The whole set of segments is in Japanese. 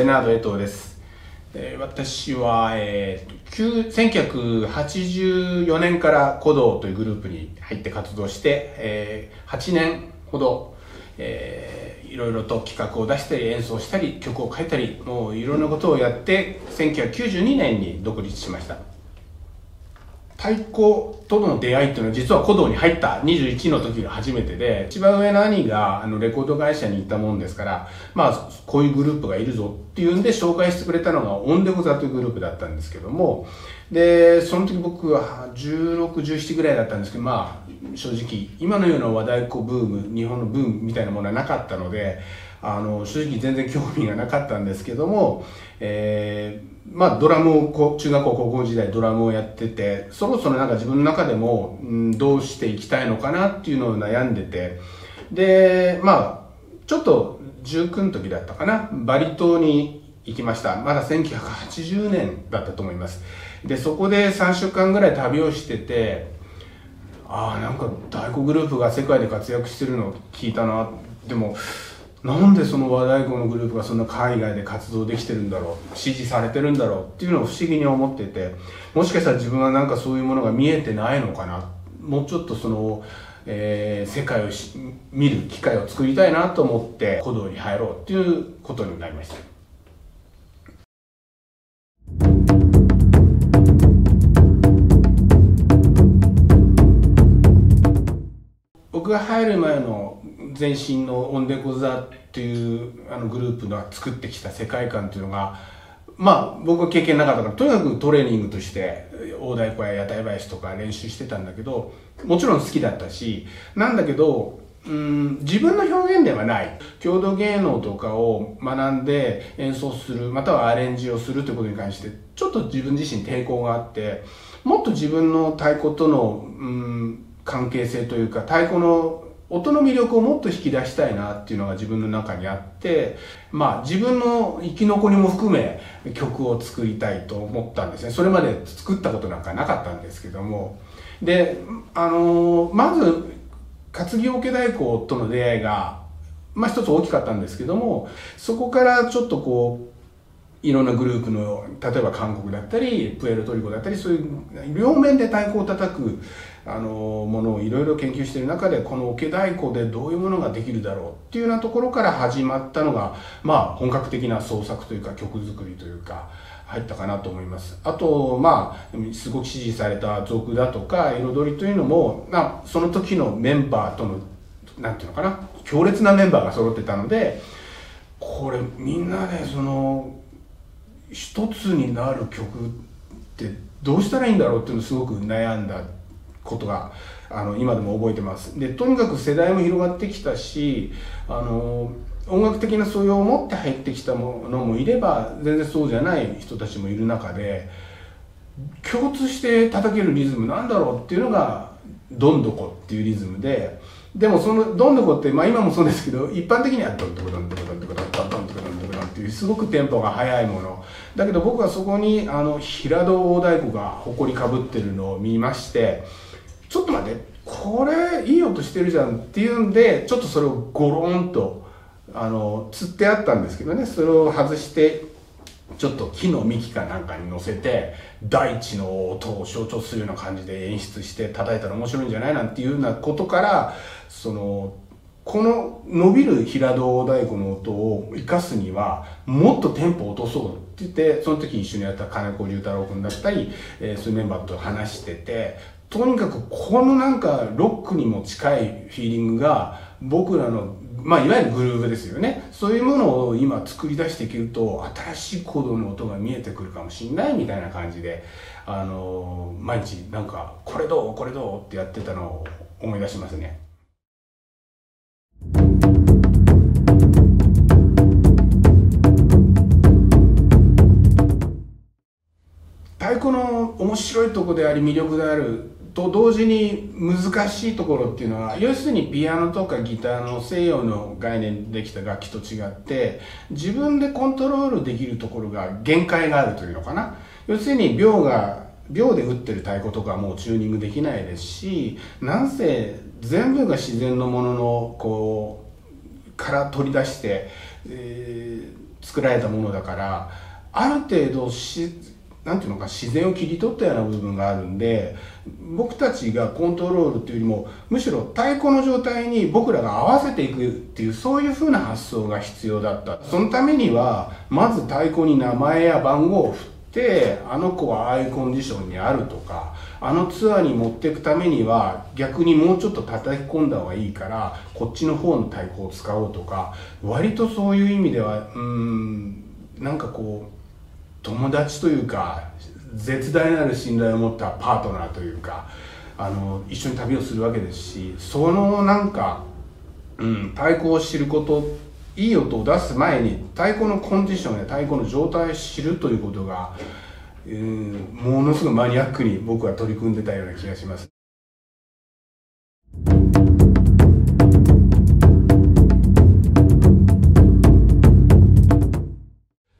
レナード・江藤です。え私は、えー、1984年から鼓動というグループに入って活動して、えー8年ほど、えーいろいろと企画を出したり演奏したり曲を書いたりもういろんなことをやって1992年に独立しました太鼓との出会いっていうのは実は鼓動に入った21の時が初めてで一番上の兄があのレコード会社に行ったもんですからまあこういうグループがいるぞっていうんで紹介してくれたのがオンデコザというグループだったんですけどもでその時僕は1617ぐらいだったんですけどまあ正直今のような和太鼓ブーム日本のブームみたいなものはなかったのであの正直全然興味がなかったんですけども、えーまあドラムを中学校高校時代ドラムをやっててそろそろなんか自分の中でも、うん、どうしていきたいのかなっていうのを悩んでて。でまあちょっと19の時だったかなバリ島に行きました。まだ1980年だったと思います。でそこで3週間ぐらい旅をしててああなんか太鼓グループが世界で活躍してるのを聞いたな。でもなんでその和太鼓のグループがそんな海外で活動できてるんだろう支持されてるんだろうっていうのを不思議に思っててもしかしたら自分はなんかそういうものが見えてないのかなもうちょっとその、えー世界をし見る機会を作りたいなと思って鼓動に入ろうっていうことになりました。僕が入る前の前身のオンデコザっていうあのグループが作ってきた世界観っていうのがまあ僕は経験なかったからとにかくトレーニングとして大太鼓や屋台林とか練習してたんだけどもちろん好きだったしなんだけどうん自分の表現ではない。郷土芸能とかを学んで演奏するまたはアレンジをするということに関してちょっと自分自身抵抗があってもっと自分の太鼓とのうん関係性というか太鼓の音の魅力をもっと引き出したいなっていうのが自分の中にあってまあ自分の生き残りも含め曲を作りたいと思ったんですね。それまで作ったことなんかなかったんですけども。であのまず担ぎ桶太鼓との出会いがまあ一つ大きかったんですけどもそこからちょっとこういろんなグループの例えば韓国だったりプエルトリコだったりそういう両面で太鼓を叩くあのものをいろいろ研究している中でこの桶太鼓でどういうものができるだろうっていうようなところから始まったのがまあ本格的な創作というか曲作りというか入ったかなと思います。あとまあすごく支持された俗だとか彩りというのも、まあ、その時のメンバーとのなんていうのかな強烈なメンバーが揃ってたのでこれみんなでその一つになる曲ってどうしたらいいんだろうっていうのをすごく悩んだことがあの今でも覚えてます。でとにかく世代も広がってきたしあの音楽的な素養を持って入ってきたものもいれば全然そうじゃない人たちもいる中で共通して叩けるリズムなんだろうっていうのがどんどこっていうリズムででもそのどんどこって、まあ、今もそうですけど一般的にはドンドコドンドコドンドコドンドンドンドコドンドコドンっていうすごくテンポが速いもの。だけど僕はそこにあの平戸大太鼓が誇りかぶってるのを見ましてちょっと待って。これいい音してるじゃんっていうんでちょっとそれをゴロンとあの釣ってあったんですけどね。それを外してちょっと木の幹かなんかに乗せて大地の音を象徴するような感じで演出して叩いたら面白いんじゃない？なんていうようなことからそのこの伸びる平戸太鼓の音を生かすにはもっとテンポ落とそうって言ってその時一緒にやった金子龍太郎君だったり、えーそういうメンバーと話しててとにかくこのなんかロックにも近いフィーリングが僕らのまあいわゆるグルーヴですよねそういうものを今作り出していけると新しいコードの音が見えてくるかもしれないみたいな感じであの毎日なんかこれどうこれどうってやってたのを思い出しますね。太鼓の面白いとこであり魅力であると同時に難しいところっていうのは要するにピアノとかギターの西洋の概念でできた楽器と違って自分でコントロールできるところが限界があるというのかな。要するに秒が秒で打ってる太鼓とかもうチューニングできないですしなんせ全部が自然のもののこうから取り出して、えー作られたものだからある程度しなんていうのか自然を切り取ったような部分があるんで僕たちがコントロールっていうよりもむしろ太鼓の状態に僕らが合わせていくっていうそういう風な発想が必要だった。そのためにはまず太鼓に名前や番号を振ってあの子はああいうコンディションにあるとかあのツアーに持っていくためには逆にもうちょっと叩き込んだ方がいいからこっちの方の太鼓を使おうとか割とそういう意味ではうんなんかこう友達というか絶大なる信頼を持ったパートナーというかあの一緒に旅をするわけですしそのなんか、うん、太鼓を知ることいい音を出す前に太鼓のコンディションや太鼓の状態を知るということが、うん、ものすごいマニアックに僕は取り組んでたような気がします。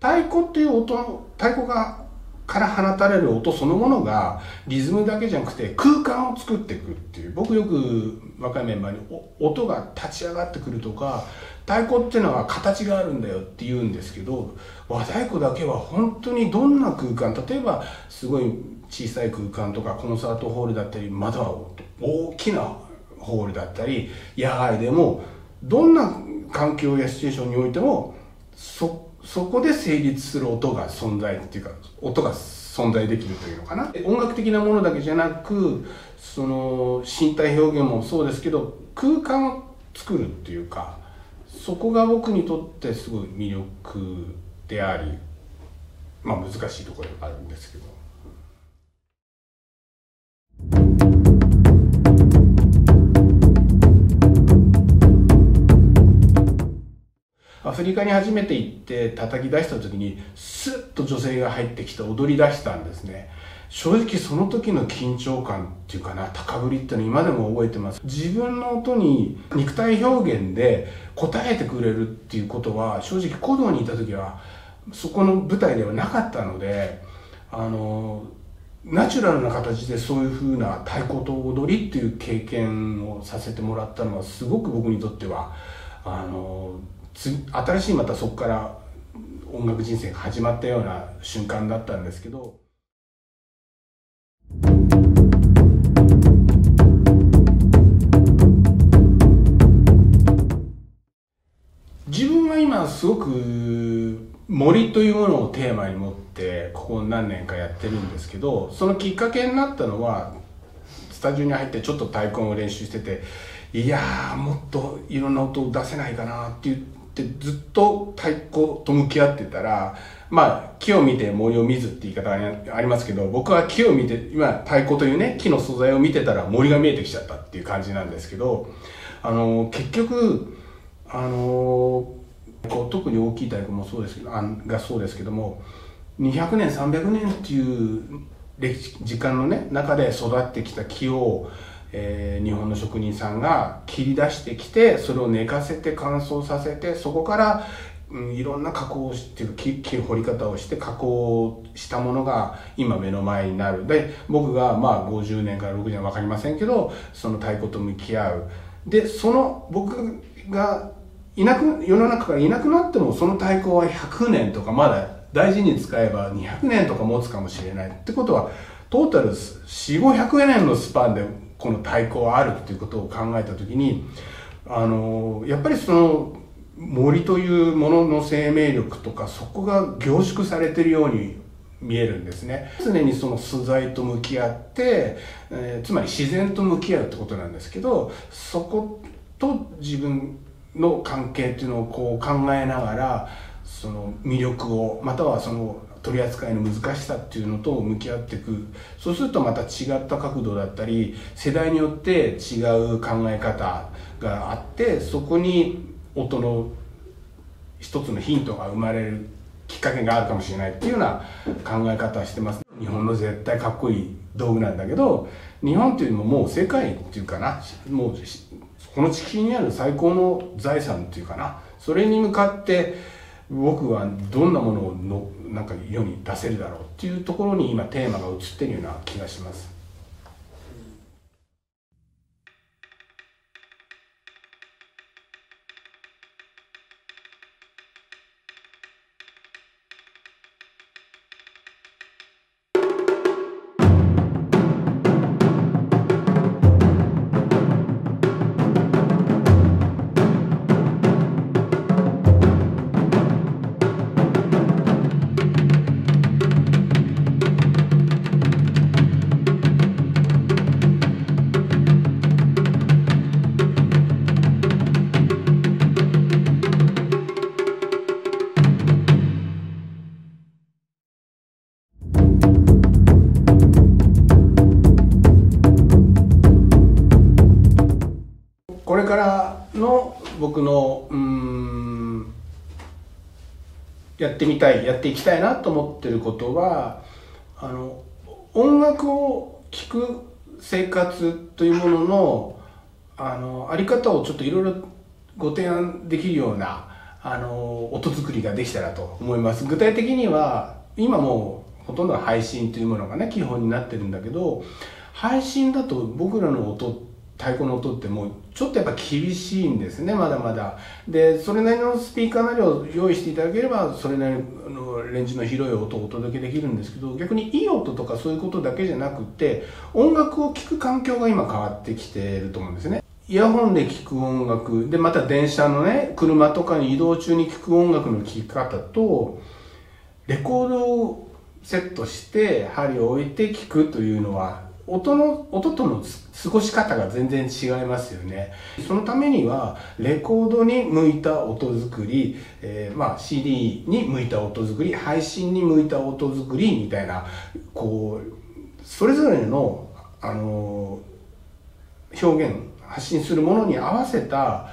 太鼓っていう音太鼓がから放たれる音そのものがリズムだけじゃなくて空間を作っていくっていう僕よく若いメンバーに音が立ち上がってくるとか太鼓っていうのは形があるんだよって言うんですけど和太鼓だけは本当にどんな空間例えばすごい小さい空間とかコンサートホールだったりまたは大きなホールだったり野外でもどんな環境やシチュエーションにおいてもそそこで成立する音が存在っていうか音が存在できるというのかな音楽的なものだけじゃなくその身体表現もそうですけど空間を作るっていうかそこが僕にとってすごい魅力でありまあ難しいところであるんですけど。アフリカに初めて行って叩き出した時にスッと女性が入ってきて踊り出したんですね。正直その時の緊張感っていうかな高ぶりっていうの今でも覚えてます。自分の音に肉体表現で応えてくれるっていうことは正直鼓動にいた時はそこの舞台ではなかったのであのナチュラルな形でそういう風な太鼓と踊りっていう経験をさせてもらったのはすごく僕にとってはあの新しいまたそこから音楽人生が始まったような瞬間だったんですけど。自分は今すごく森というものをテーマに持ってここ何年かやってるんですけどそのきっかけになったのはスタジオに入ってちょっと太鼓を練習してていやもっといろんな音を出せないかなっていうってずっと太鼓と向き合ってたら、まあ、木を見て森を見ずって言い方がありますけど、僕は木を見て、今、太鼓というね、木の素材を見てたら森が見えてきちゃったっていう感じなんですけど、あの、結局、あの、特に大きい太鼓もそうですけど、あがそうですけども、200年、300年っていう歴、時間のね、中で育ってきた木を、えー、日本の職人さんが切り出してきてそれを寝かせて乾燥させてそこから、うん、いろんな加工をしていう木木掘り方をして加工したものが今目の前になる。で僕がまあ50年から60年分かりませんけどその太鼓と向き合う。でその僕がいなく世の中からいなくなってもその太鼓は100年とかまだ大事に使えば200年とか持つかもしれない。ってことはトータル4500年のスパンでこの太鼓はあるっていうことを考えた時にあのやっぱりその森というものの生命力とかそこが凝縮されてるように見えるんですね。常にその素材と向き合って、えー、つまり自然と向き合うってことなんですけどそこと自分の関係っていうのをこう考えながらその魅力をまたはその取り扱いの難しさっていうのと向き合っていく。そうするとまた違った角度だったり世代によって違う考え方があってそこに音の一つのヒントが生まれるきっかけがあるかもしれないっていうような考え方してます。日本の絶対かっこいい道具なんだけど日本っていうのももう世界っていうかなもうこの地球にある最高の財産っていうかなそれに向かって僕はどんなものをのなんか世に出せるだろうっていうところに今テーマが移ってるような気がします。ってみたいやっていきたいなと思ってることはあの音楽を聴く生活というもののあのあり方をちょっといろいろご提案できるようなあの音作りができたらと思います。具体的には今もうほとんど配信というものがね基本になってるんだけど配信だと僕らの音太鼓の音ってもうちょっとやっぱ厳しいんですねまだまだ。でそれなりのスピーカーなりを用意していただければそれなりのレンジの広い音をお届けできるんですけど逆にいい音とかそういうことだけじゃなくって音楽を聴く環境が今変わってきてると思うんですね。イヤホンで聴く音楽でまた電車のね車とかに移動中に聴く音楽の聴き方とレコードをセットして針を置いて聴くというのは音の音との過ごし方が全然違いますよね。そのためにはレコードに向いた音作り、えー、まあ CD に向いた音作り配信に向いた音作りみたいなこうそれぞれのあの表現発信するものに合わせた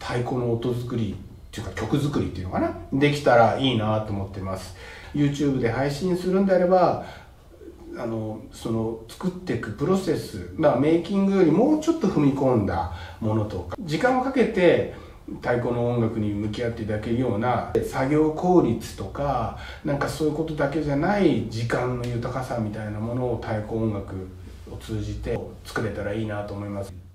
太鼓の音作りっていうか曲作りっていうのかな？できたらいいなと思ってます。YouTube で配信するんであればあのその作っていくプロセス、まあ、メイキングよりもうちょっと踏み込んだものとか時間をかけて太鼓の音楽に向き合っていただけるような作業効率とかなんかそういうことだけじゃない時間の豊かさみたいなものを太鼓音楽を通じて作れたらいいなと思います。